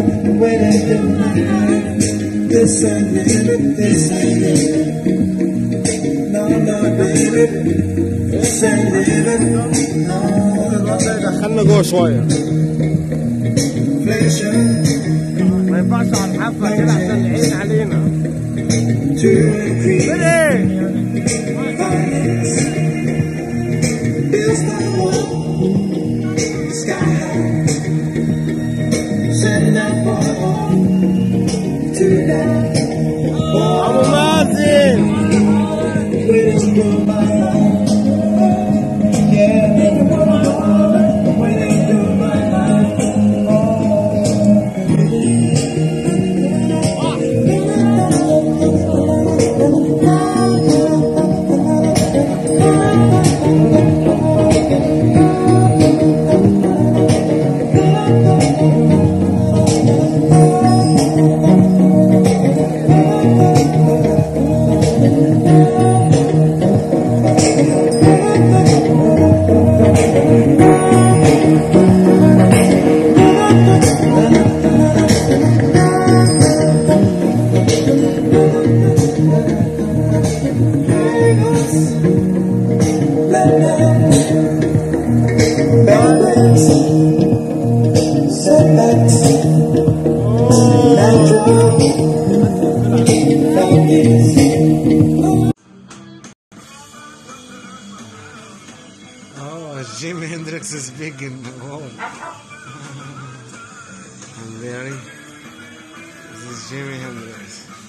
take it. Oh, baby, baby, baby. No. No. دخلنا جوه Pleasure ما ينفعش على الحافه كده عشان العين علينا tonight, tonight. Oh, Jimi Hendrix is big in the hole. And very. This is Jimi Hendrix.